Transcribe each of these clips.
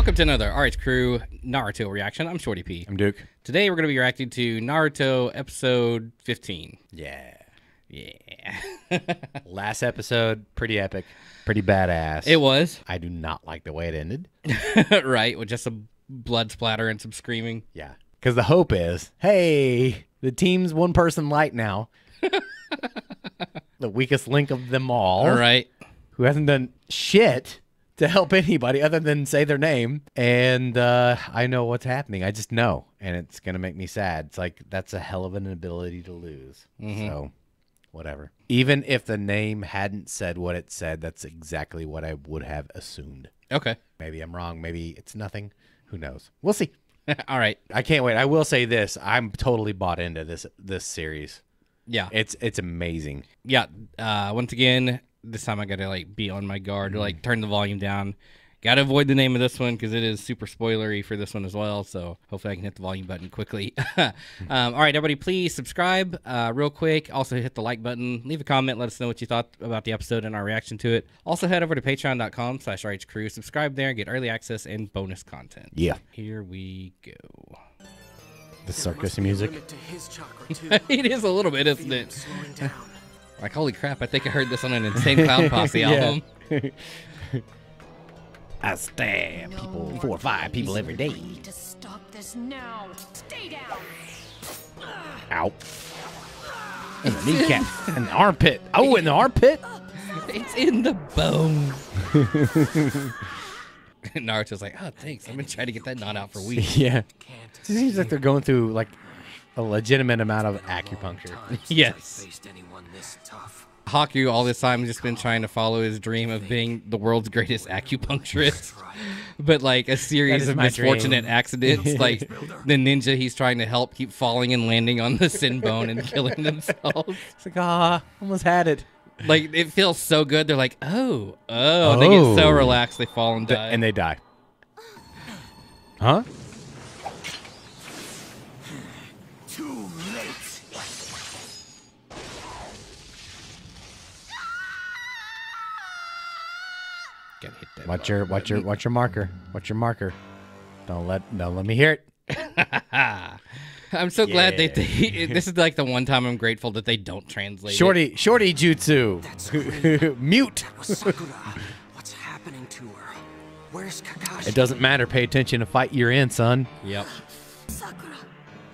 Welcome to another RH Crew Naruto reaction. I'm Shorty P. I'm Duke. Today we're going to be reacting to Naruto episode 15. Yeah. Yeah. Last episode, pretty epic, pretty badass. it was, I do not like the way it ended. right, with just some blood splatter and some screaming. Yeah. Because the hope is, hey, the team's one person light now. the weakest link of them all. All right. Who hasn't done shit to help anybody other than say their name. And uh, I know what's happening. I just know. And it's going to make me sad. It's like, that's a hell of an ability to lose. So, whatever. Even if the name hadn't said what it said, that's exactly what I would have assumed. Okay. Maybe I'm wrong. Maybe it's nothing. Who knows? We'll see. All right. I can't wait. I will say this: I'm totally bought into this this series. Yeah. It's it's amazing. yeah. Uh, once again, this time I got to like be on my guard, Mm-hmm. like turn the volume down. Got to avoid the name of this one because it is super spoilery for this one as well. So hopefully I can hit the volume button quickly. um, all right, everybody, please subscribe uh, real quick. Also hit the like button. Leave a comment. Let us know what you thought about the episode and our reaction to it. Also head over to patreon.com slash Crew. Subscribe there and get early access and bonus content. Yeah. Here we go. The circus music. Limit to his chakra too. it is a little bit, isn't Feel him it? Slowing down. Like, holy crap, I think I heard this on an Insane Clown Posse album. I stab people, four or five people every day. need to stop this now. Stay down. Ow. In the kneecap. in the armpit. Oh, in the armpit. It's in the bone. Naruto's like, oh, thanks. I've been trying to get that knot out for weeks. Yeah. Can't It seems like they're going through like a legitimate amount of acupuncture. Yes. Faced anyone this tough. Haku all this time has just been trying to follow his dream of being the world's greatest acupuncturist. But like a series of my misfortunate dream. accidents, like the ninja he's trying to help keep falling and landing on the senbon and killing themselves. It's like, ah, almost had it. Like it feels so good. They're like, oh, oh, and they get so Oh. relaxed they fall and die. And they die. Huh? Gotta hit that Watch your watch your watch your marker. Watch your marker. Don't let don't let me hear it. I'm so glad they, they. This is like the one time I'm grateful that they don't translate. it. Shorty shorty jutsu. Mute. Was Sakura. Uh, what's happening to her? Where's Kakashi? It doesn't matter. Pay attention to fight you're in, son. Yep. Sakura,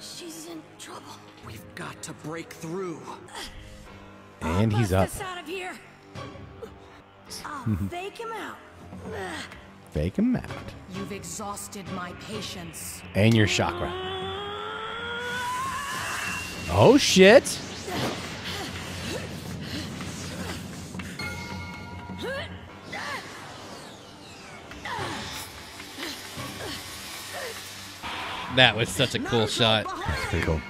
she's in trouble. We've got to break through. And he's up. Bust us out of here. I'll ah, fake him out. Fake him out. You've exhausted my patience. And your chakra. Oh shit. That was such a cool shot. That's Pretty cool.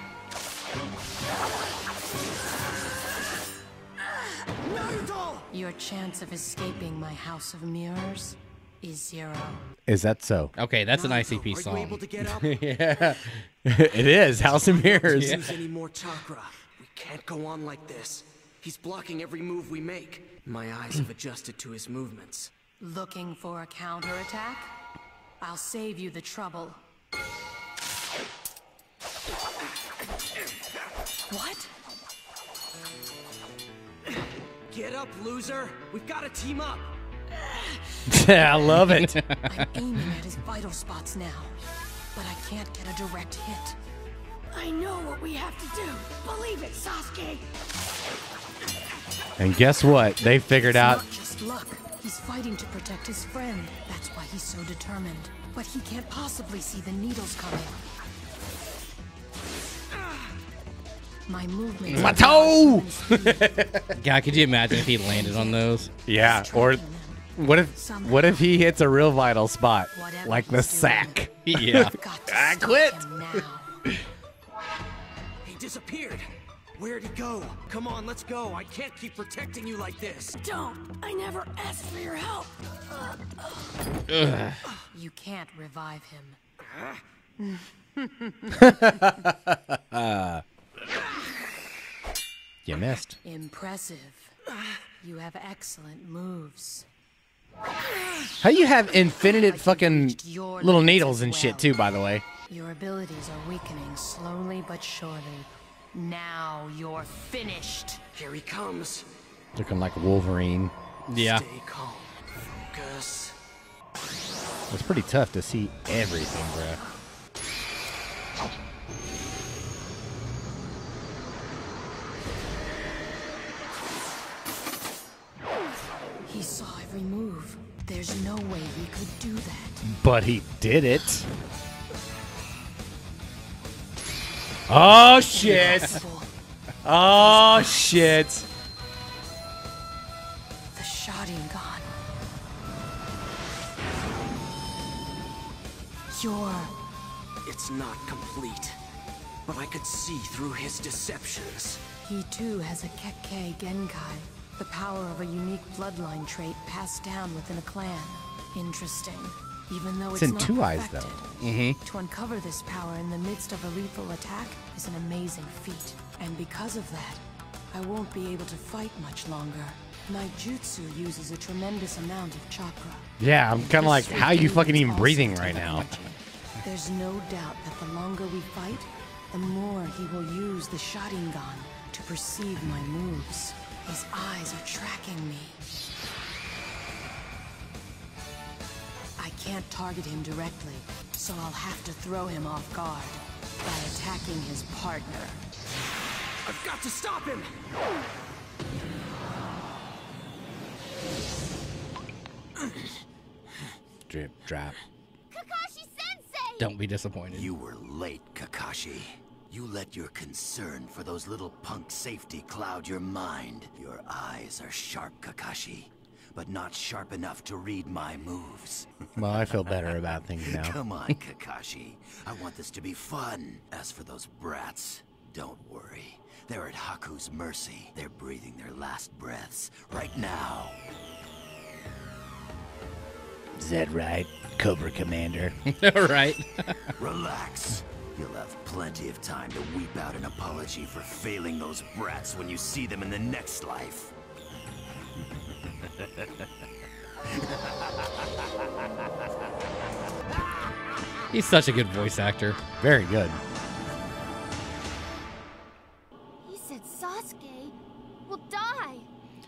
Chance of escaping my house of mirrors is zero. Is that so? Okay, that's an Naruto, ICP Are you song. able to get up? yeah. it is. House of Mirrors. Use any more chakra. We can't go on like this. He's blocking every move we make. My eyes have adjusted to his movements. Looking for a counterattack? I'll save you the trouble. What? Get up, loser! We've got to team up! I love it. I'm aiming at his vital spots now, but I can't get a direct hit. I know what we have to do. Believe it, Sasuke. and guess what? They figured It's out not just luck. He's fighting to protect his friend. That's why he's so determined. But he can't possibly see the needles coming. My movements. My toe! God, could you imagine if he landed on those? Yeah, or what if what if he hits a real vital spot Whatever like the he's sack? Yeah. I quit. him Now. He disappeared! Where'd he go? Come on, let's go. I can't keep protecting you like this. Don't. I never asked for your help. Ugh. You can't revive him. You missed. Impressive. You have excellent moves. How you have infinite fucking your little needles as and shit too, by the way. Your abilities are weakening slowly but surely. Now you're finished. Here he comes. Looking like Wolverine. Yeah. Stay calm. Focus. It's pretty tough to see everything, bro. He saw every move. There's no way he could do that. But he did it. Oh shit! Oh shit! The Sharingan. You're It's not complete. But I could see through his deceptions. He too has a Kekkei Genkai, the power of a unique bloodline trait passed down within a clan. Interesting. Even though It's it's, in not two eyes, perfected, Mm-hmm. To uncover this power in the midst of a lethal attack is an amazing feat. And because of that, I won't be able to fight much longer. My jutsu uses a tremendous amount of chakra. Yeah, I'm kind of like, how are you fucking even breathing right now? There's no doubt that the longer we fight, the more he will use the Sharingan to perceive my moves. His eyes are tracking me. I can't target him directly, so I'll have to throw him off guard by attacking his partner. I've got to stop him! Drip, drop. Kakashi Sensei! Don't be disappointed. You were late, Kakashi. You let your concern for those little punk safety cloud your mind. Your eyes are sharp, Kakashi, but not sharp enough to read my moves. Well, I feel better about things now. Come on, Kakashi. I want this to be fun. As for those brats, don't worry. They're at Haku's mercy. They're breathing their last breaths right now. Is that right, Cobra Commander? All right. Relax. You'll have plenty of time to weep out an apology for failing those brats when you see them in the next life. He's such a good voice actor. Very good. He said Sasuke will die.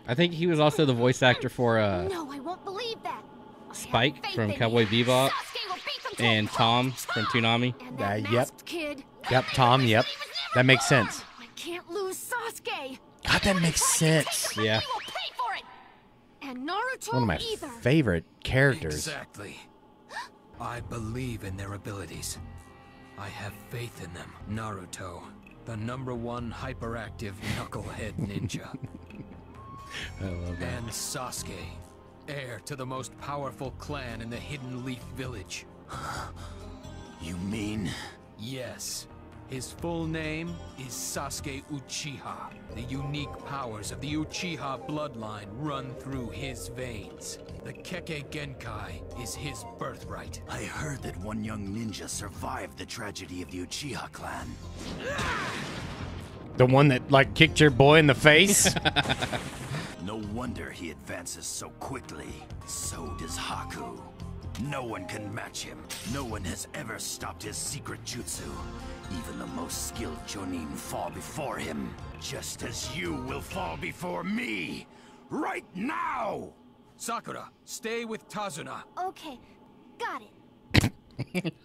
I think he was also the voice actor for uh, no, I won't believe that. Spike from Cowboy you. Bebop and. Tom from Toonami. And that Uh, yep. kid. Yep, Tom, yep. He was never That makes sense. I can't lose Sasuke. God, that makes sense. Yeah. We will pay for it. And Naruto One of my either. favorite characters. Exactly. I believe in their abilities. I have faith in them. Naruto, the number one hyperactive knucklehead ninja. I love that. and Sasuke, heir to the most powerful clan in the Hidden Leaf Village. You mean? Yes. His full name is Sasuke Uchiha. The unique powers of the Uchiha bloodline run through his veins. The Kekkei Genkai is his birthright. I heard that one young ninja survived the tragedy of the Uchiha clan. The one that like kicked your boy in the face. No wonder he advances so quickly. So does Haku. No one can match him. No one has ever stopped his secret jutsu. Even the most skilled Jonin fall before him. Just as you will fall before me. Right now! Sakura, stay with Tazuna. Okay, got it.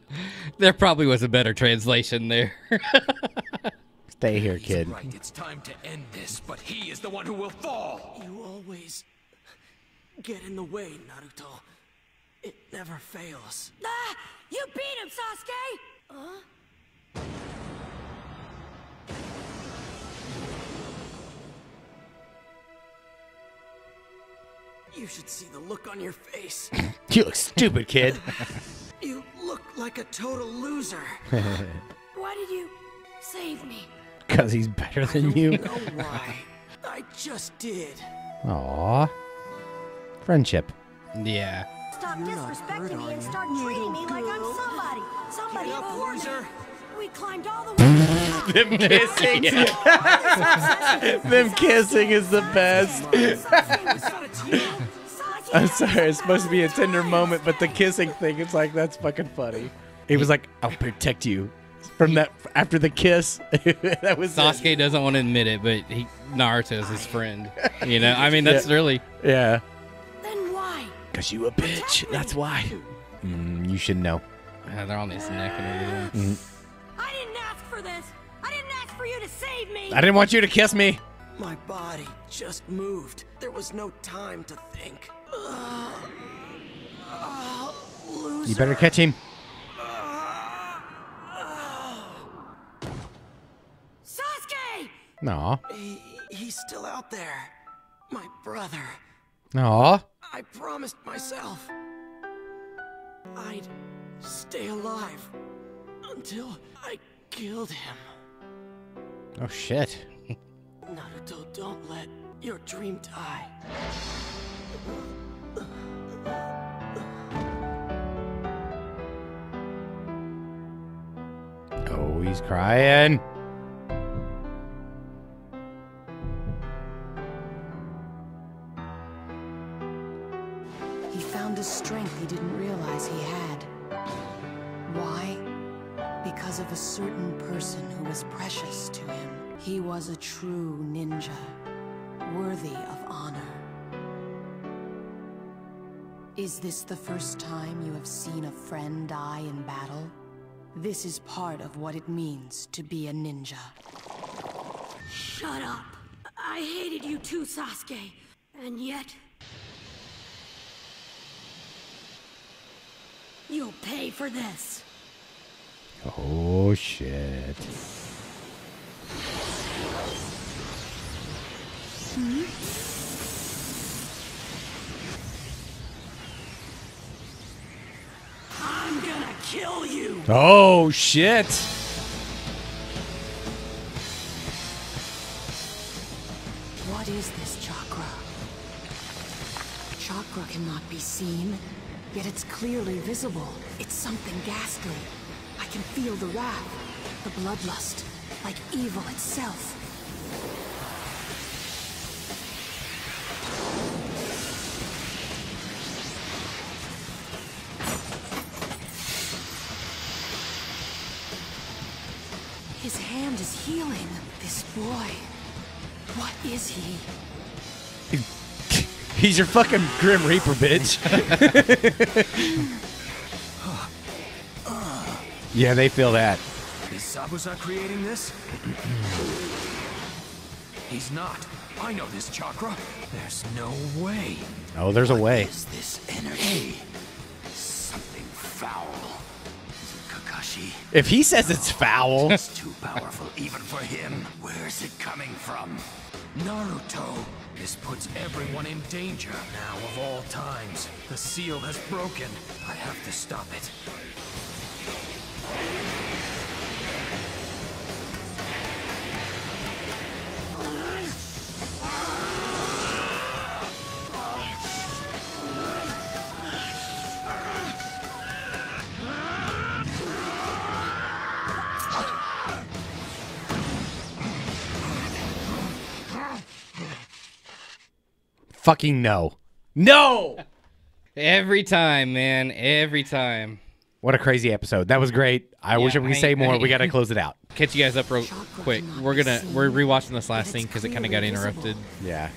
There probably was a better translation there. Stay here, He's kid. right, it's time to end this, but he is the one who will fall. You always get in the way, Naruto. It never fails. Ah! You beat him, Sasuke! Huh? You should see the look on your face. You look stupid, kid. You look like a total loser. Why did you save me? Because he's better than you. know why. I just did. Aw. Friendship. yeah. Stop You're not hurt, disrespecting me are and you? start treating me like I'm somebody. Somebody Get up, important. loser. We climbed all the way to the top. Them kissing. Them kissing is the best. Sasuke was so cool. Sasuke I'm sorry, it's supposed to be a tender moment, but the kissing thing, it's like that's fucking funny. He was like, "I'll protect you." From that, after the kiss, that was it. Sasuke doesn't want to admit it, but he Naruto's his friend. You know, I mean, that's Yeah. really Yeah, Then why? cause you a bitch. That's why. Mm, you should know. uh, they're on his neck and everything. I didn't ask for this. I didn't ask for you to save me. I didn't want you to kiss me. My body just moved. There was no time to think. Ugh. Ugh, loser. You better catch him. Sasuke! Aw. He, he's still out there. My brother. Aw. I promised myself I'd stay alive until I killed him. Oh shit. Naruto, don't let your dream die. Oh, he's crying. Worthy of honor. Is this the first time you have seen a friend die in battle? This is part of what it means to be a ninja. Shut up. I hated you too, Sasuke. And yet... You'll pay for this. Oh shit. I'm gonna kill you! Oh shit. What is this chakra? Chakra cannot be seen, yet it's clearly visible. It's something ghastly. I can feel the wrath, the bloodlust, like evil itself. Healing. This boy. What is he? He's your fucking Grim Reaper, bitch. yeah, they feel that. Is Zabuza creating this? He's not. I know this chakra. There's no way. Oh, there's a way. Is this energy? Something foul. Kakashi? If he says it's foul, It's too powerful even for him. Where's it coming from? Naruto! This puts everyone in danger now of all times. The seal has broken. I have to stop it. Fucking no. No! Every time, man. Every time. What a crazy episode. That was great. I wish Yeah, we could I- say more. I- we got to close it out. Catch you guys up real quick. We're gonna we're rewatching this last scene because it kind of got interrupted. Yeah.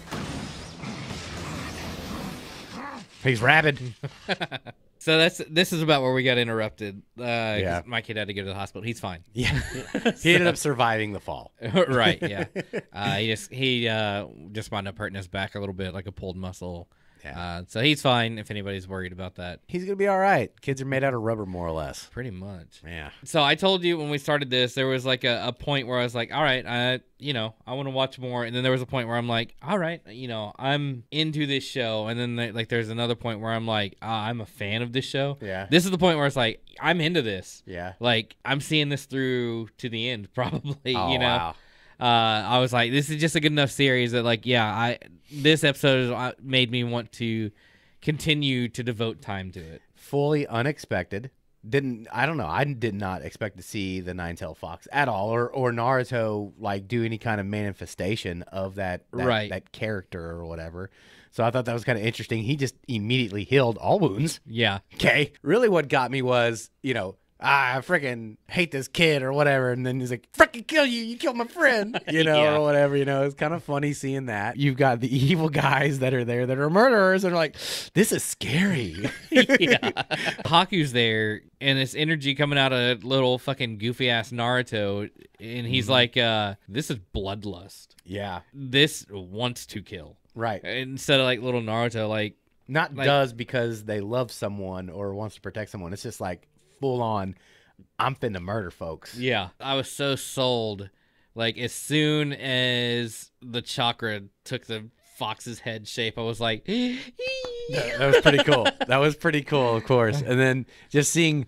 He's rabid. So that's this is about where we got interrupted. Uh, Yeah. my kid had to go to the hospital. He's fine. Yeah. he ended up surviving the fall. right. Yeah. Uh, he just he uh, just wound up hurting his back a little bit, like a pulled muscle. Yeah. Uh, so he's fine. If anybody's worried about that, He's going to be all right. Kids are made out of rubber, more or less. pretty much. Yeah. So I told you when we started this, there was like a, a point where I was like, all right, I, you know, I want to watch more. And then there was a point where I'm like, all right, you know, I'm into this show. And then like there's another point where I'm like, ah, I'm a fan of this show. Yeah. This is the point where it's like, I'm into this. Yeah. Like I'm seeing this through to the end, probably. Oh, you know. wow. Uh, I was like, this is just a good enough series that like, yeah, I this episode uh, made me want to continue to devote time to it. Fully unexpected. didn't I don't know. I did not expect to see the nine-tailed fox at all, or or Naruto like do any kind of manifestation of that that, Right. that character or whatever. So I thought that was kind of interesting. He just immediately healed all wounds. Yeah. Okay. Really, what got me was you know. Ah, I freaking hate this kid or whatever. And then he's like, freaking kill you. You killed my friend, you know, Yeah. or whatever. You know, it's kind of funny seeing that. You've got the evil guys that are there that are murderers and are like, this is scary. yeah. Haku's there, and this energy coming out of little fucking goofy ass Naruto, and he's like, uh, "This is bloodlust. yeah. This wants to kill." Right. Instead of like little Naruto, like, not Like- does because they love someone or wants to protect someone. It's just like full on. I'm finna murder folks. yeah, I was so sold. Like as soon as the chakra took the fox's head shape, I was like, That, that was pretty cool. that was pretty cool, of course. And then just seeing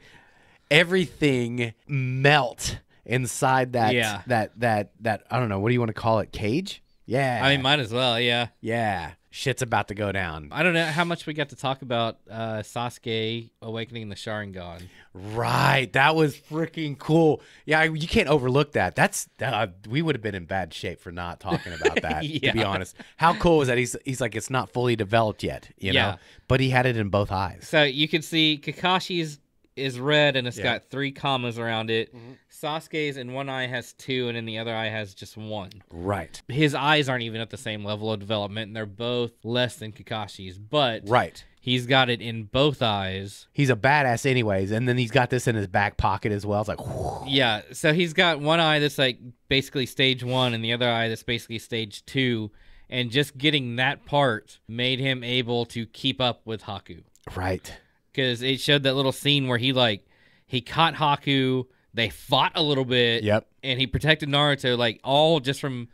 everything melt inside that Yeah. that that that I don't know what do you want to call it cage? Yeah, I mean, might as well, yeah. yeah, shit's about to go down. I don't know how much we got to talk about uh, Sasuke awakening the Sharingan. Right, that was freaking cool. Yeah, you can't overlook that. That's uh, we would have been in bad shape for not talking about that. To be honest, how cool is that? He's he's like it's not fully developed yet, you Yeah. know, but he had it in both eyes. So you can see Kakashi's is red and it's Yeah. Mm-hmm. got three commas around it. Sasuke's in one eye has two and in the other eye has just one. Right, His eyes aren't even at the same level of development and they're both less than Kakashi's, but right. he's got it in both eyes. He's a badass, anyways, and then he's got this in his back pocket as well. It's like, whew. Yeah, so he's got one eye that's like basically stage one and the other eye that's basically stage two. And just getting that part made him able to keep up with Haku. right, because it showed that little scene where he like he caught Haku. They fought a little bit. Yep. And he protected Naruto like all just from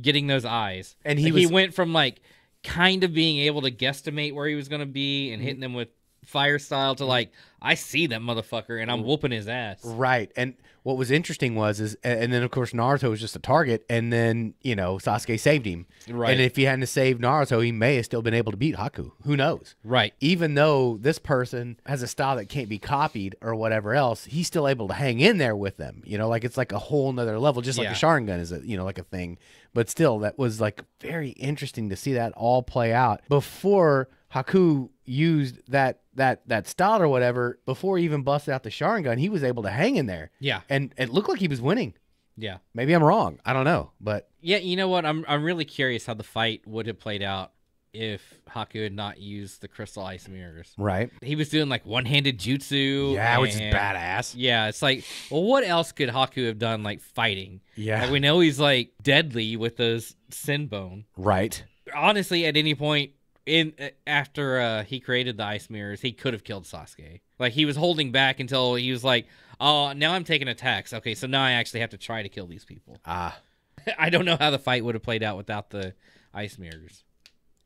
getting those eyes. And he Like, he went from like kind of being able to guesstimate where he was gonna be and hitting them with fire style to mm-hmm. like I see that motherfucker and I'm mm-hmm. whooping his ass. right. And what was interesting was is, and then of course Naruto was just a target, and then you know Sasuke saved him. Right. And if he hadn't saved Naruto, he may have still been able to beat Haku. Who knows? Right. Even though this person has a style that can't be copied or whatever else, he's still able to hang in there with them. You know, like it's like a whole nother level, just like Yeah. a Sharingan is a you know like a thing. But still, that was like very interesting to see that all play out before Haku used that that that style or whatever. Before he even busted out the Sharingan, he was able to hang in there. Yeah. and it looked like he was winning. Yeah. Maybe I'm wrong. I don't know, but Yeah, you know what? I'm I'm really curious how the fight would have played out if Haku had not used the crystal ice mirrors. right. He was doing like one-handed jutsu. Yeah, which is and- badass. Yeah, it's like, well, what else could Haku have done like fighting? Yeah. Like we know he's like deadly with those senbon. Right. Honestly, at any point in uh, after uh, he created the ice mirrors, he could have killed Sasuke. Like he was holding back until he was like, "Oh, now I'm taking attacks. Okay, so now I actually have to try to kill these people." Ah, I don't know how the fight would have played out without the ice mirrors.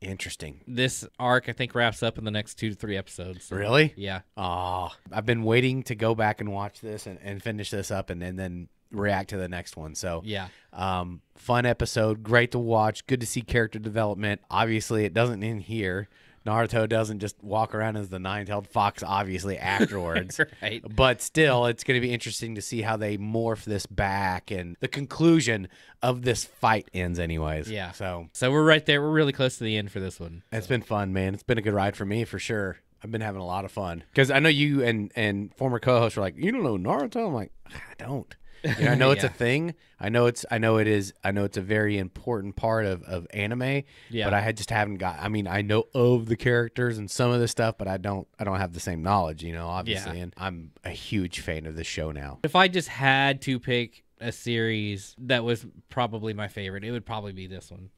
interesting. This arc, I think, wraps up in the next two to three episodes. so- Really? Yeah. Ah, I've been waiting to go back and watch this and, and finish this up and, and then react to the next one. So, Yeah. um, fun episode, great to watch, good to see character development. Obviously, it doesn't end here. Naruto doesn't just walk around as the nine-tailed fox, obviously afterwards. Right. But still, it's going to be interesting to see how they morph this back and the conclusion of this fight ends, anyways. Yeah. So So we're right there. We're really close to the end for this one. it's been fun, man. It's been a good ride for me for sure. I've been having a lot of fun because I know you and and former co-hosts were like, you don't know Naruto. I'm like, I don't. You know, I know it's a thing. I know it's. I know it is. I know it's a very important part of of anime. Yeah. But I had just haven't got. I mean, I know of the characters and some of the stuff, but I don't. I don't have the same knowledge. You know, obviously. Yeah. And I'm a huge fan of the show now. If I just had to pick a series that was probably my favorite, it would probably be this one.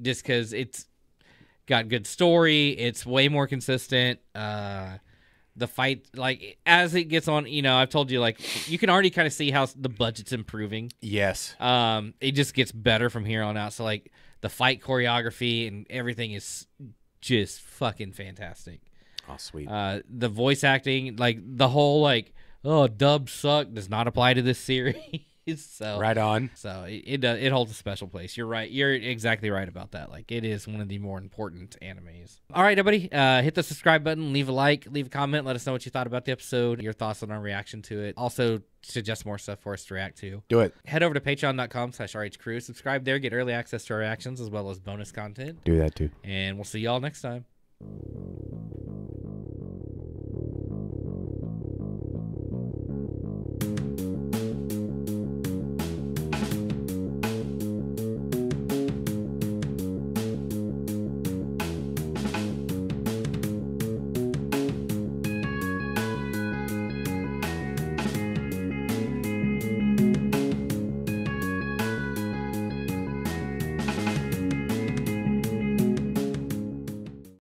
Just because it's got good story, it's way more consistent. Uh, the fight, like as it gets on, you know, I've told you, like you can already kind of see how the budget's improving. Yes. Um, it just gets better from here on out. So like the fight choreography and everything is just fucking fantastic. Oh, sweet. Uh, the voice acting, like the whole like, oh, dubs suck, does not apply to this series. So Right on. So it it, does, it holds a special place. You're right. You're exactly right about that. Like it is one of the more important animes. All right, everybody, uh, hit the subscribe button, leave a like, leave a comment, let us know what you thought about the episode, your thoughts on our reaction to it. Also, suggest more stuff for us to react to. Do it. Head over to patreon.com slash rhcrew. Subscribe there, get early access to our reactions as well as bonus content. Do that too. And we'll see y'all next time.